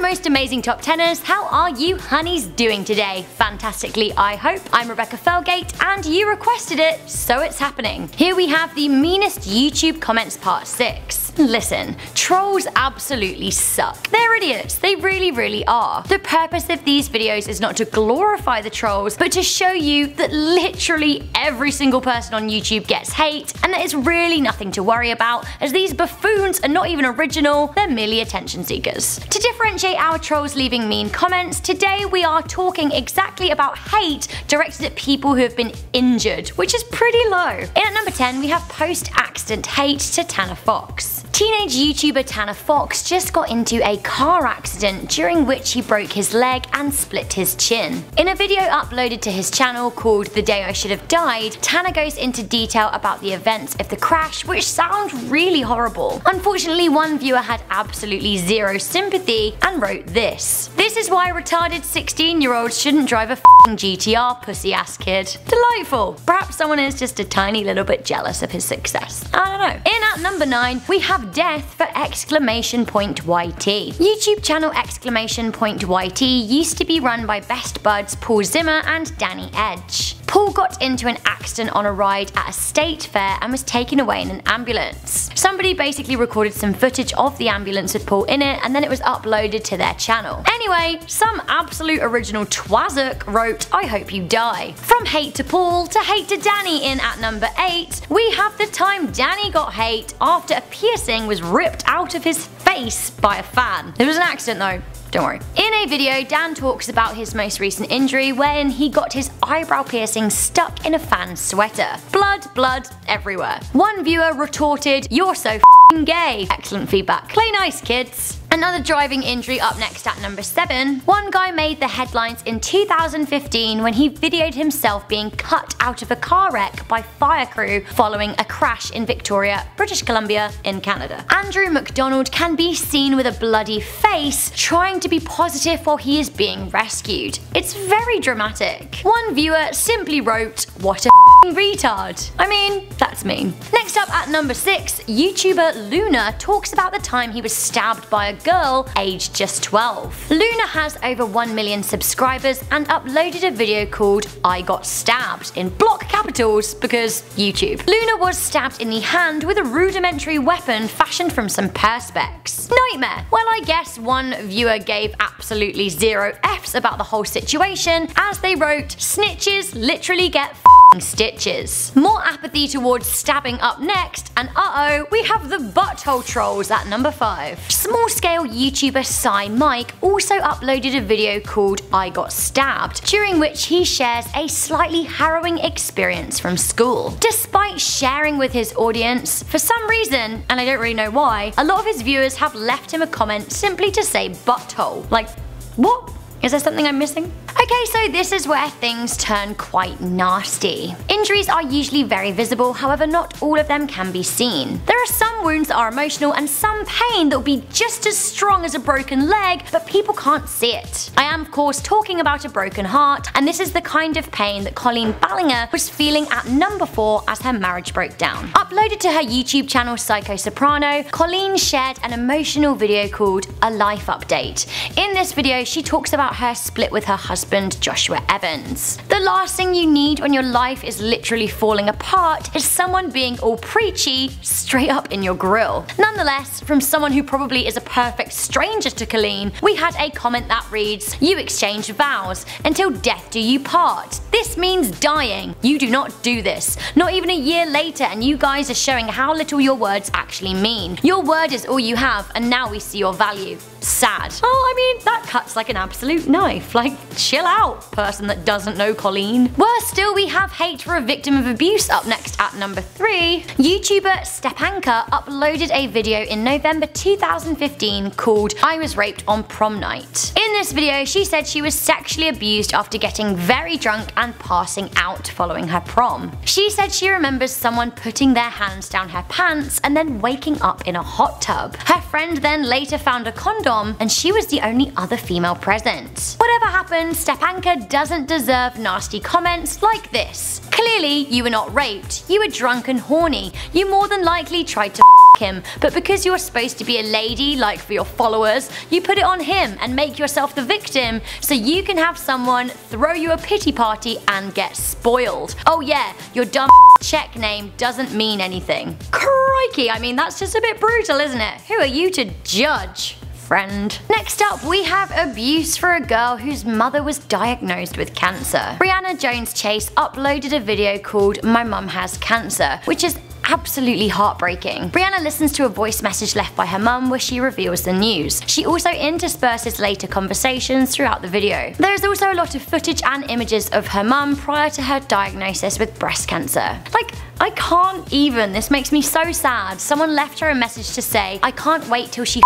Most amazing top tenors, how are you honeys doing today? Fantastically I hope. I'm Rebecca Felgate and you requested it, so it's happening. Here we have the meanest YouTube comments part 6. Listen, trolls absolutely suck. They're idiots, they really really are. The purpose of these videos is not to glorify the trolls, but to show you that literally every single person on YouTube gets hate, and that it's really nothing to worry about, as these buffoons are not even original, they're merely attention seekers. To differentiate our trolls leaving mean comments, today we are talking exactly about hate directed at people who have been injured, which is pretty low. In at number 10 we have post-accident hate to Tanner Fox. Teenage YouTuber Tanner Fox just got into a car accident during which he broke his leg and split his chin. In a video uploaded to his channel called The Day I Should Have Died, Tanner goes into detail about the events of the crash which sound really horrible. Unfortunately one viewer had absolutely zero sympathy and wrote this. This is why retarded 16 year olds shouldn't drive a GTR pussy ass kid. Delightful. Perhaps someone is just a tiny little bit jealous of his success. I don't know. In at number 9 we have death for exclamation point YT. YouTube channel exclamation point YT used to be run by best buds Paul Zimmer and Danny Edge. Paul got into an accident on a ride at a state fair and was taken away in an ambulance. Somebody basically recorded some footage of the ambulance with Paul in it and then it was uploaded to their channel. Anyway, some absolute original twazzook wrote I hope you die. From hate to Paul to hate to Danny in at number 8, we have the time Danny got hate after a piercing was ripped out of his face by a fan. It was an accident though, don't worry. In a video, Dan talks about his most recent injury when he got his eyebrow piercing stuck in a fan's sweater. Blood, blood, everywhere. One viewer retorted, you're so gay. Excellent feedback. Play nice kids. Another driving injury up next at number 7. One guy made the headlines in 2015 when he videoed himself being cut out of a car wreck by fire crew following a crash in Victoria, British Columbia in Canada. Andrew McDonald can be seen with a bloody face trying to be positive while he is being rescued. It's very dramatic. One viewer simply wrote, what a retard. I mean, that's me. Next up at number 6, YouTuber Luna talks about the time he was stabbed by a girl aged just 12. Luna has over 1 million subscribers and uploaded a video called I Got Stabbed in block capitals because YouTube. Luna was stabbed in the hand with a rudimentary weapon fashioned from some perspex. Nightmare. Well I guess one viewer gave absolutely zero F's about the whole situation as they wrote snitches literally get stitches. More apathy towards stabbing up next, and uh-oh, we have the butthole trolls at number 5. Small-scale YouTuber Cy Mike also uploaded a video called I Got Stabbed, during which he shares a slightly harrowing experience from school. Despite sharing with his audience, for some reason, and I don't really know why, a lot of his viewers have left him a comment simply to say butthole. Like, what? Is there something I'm missing? Okay, so this is where things turn quite nasty. Injuries are usually very visible, however not all of them can be seen. There are some wounds that are emotional and some pain that will be just as strong as a broken leg, but people can't see it. I am of course talking about a broken heart, and this is the kind of pain that Colleen Ballinger was feeling at number 4 as her marriage broke down. Uploaded to her YouTube channel Psycho Soprano, Colleen shared an emotional video called A Life Update. In this video she talks about her split with her husband Joshua Evans. The last thing you need when your life is literally falling apart is someone being all preachy straight up in your grill. Nonetheless, from someone who probably is a perfect stranger to Colleen, we had a comment that reads, You exchanged vows, until death do you part. This means dying. You do not do this. Not even a year later and you guys are showing how little your words actually mean. Your word is all you have and now we see your value. Sad. Oh, I mean, that cuts like an absolute knife. Like, chill out, person that doesn't know Colleen. Worse still, we have hate for a victim of abuse up next at number 3. YouTuber Stepanka uploaded a video in November 2015 called I was raped on prom night. In this video, she said she was sexually abused after getting very drunk and passing out following her prom. She said she remembers someone putting their hands down her pants and then waking up in a hot tub. Her friend then later found a condom and she was the only other female present. Whatever happened, Stepanka doesn't deserve nasty comments like this. Clearly, you were not raped, you were drunk and horny, you more than likely tried to him, but because you're supposed to be a lady, like for your followers, you put it on him and make yourself the victim so you can have someone throw you a pity party and get spoiled. Oh yeah, your dumb Czech name doesn't mean anything. Crikey, I mean that's just a bit brutal isn't it? Who are you to judge? friend. Next up, we have abuse for a girl whose mother was diagnosed with cancer. Brianna Jones Chase uploaded a video called My Mum Has Cancer, which is absolutely heartbreaking. Brianna listens to a voice message left by her mum where she reveals the news. She also intersperses later conversations throughout the video. There is also a lot of footage and images of her mum prior to her diagnosis with breast cancer. Like, I can't even, this makes me so sad. Someone left her a message to say, I can't wait till she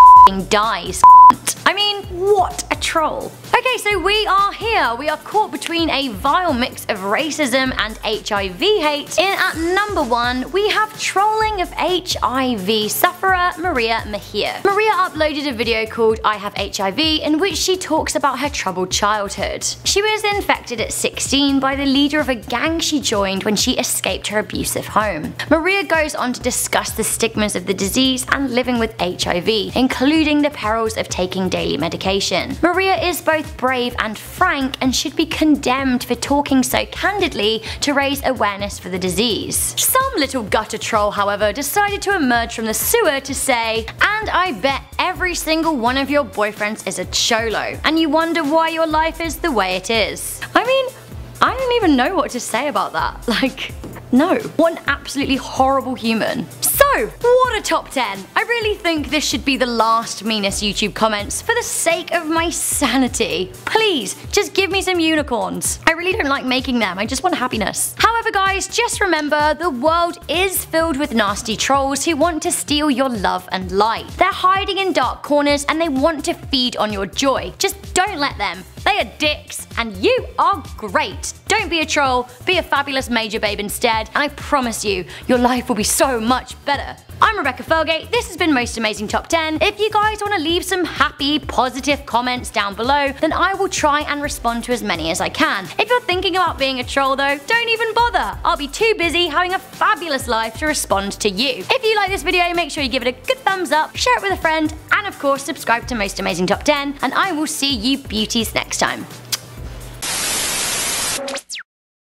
dies. I mean, what a troll. Okay, so we are here. We are caught between a vile mix of racism and HIV hate. In at number one, we have trolling of HIV sufferer Maria Mejia. Maria uploaded a video called I Have HIV in which she talks about her troubled childhood. She was infected at 16 by the leader of a gang she joined when she escaped her abusive home. Maria goes on to discuss the stigmas of the disease and living with HIV, including the perils of taking daily medication. Maria is both brave and frank and should be condemned for talking so candidly to raise awareness for the disease. Some little gutter troll, however, decided to emerge from the sewer to say, and I bet every single one of your boyfriends is a cholo, and you wonder why your life is the way it is. I mean, I don't even know what to say about that. Like, no. What an absolutely horrible human. So, what a top 10. I really think this should be the last meanest YouTube comments for the sake of my sanity. Please, just give me some unicorns. I really don't like making them, I just want happiness. However guys, just remember, the world is filled with nasty trolls who want to steal your love and light. They're hiding in dark corners and they want to feed on your joy. Just don't let them. They are dicks, and you are great. Don't be a troll, be a fabulous major babe instead, and I promise you, your life will be so much better. I'm Rebecca Felgate, this has been Most Amazing Top 10. If you guys want to leave some happy, positive comments down below, then I will try and respond to as many as I can. If you're thinking about being a troll though, don't even bother. I'll be too busy having a fabulous life to respond to you. If you like this video, make sure you give it a good thumbs up, share it with a friend, and of course subscribe to Most Amazing Top 10, and I will see you beauties next time.